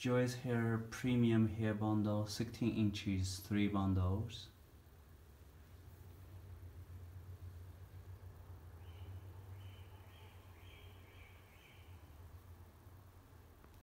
Joyce Hair Premium Hair Bundle 16 inches 3 bundles.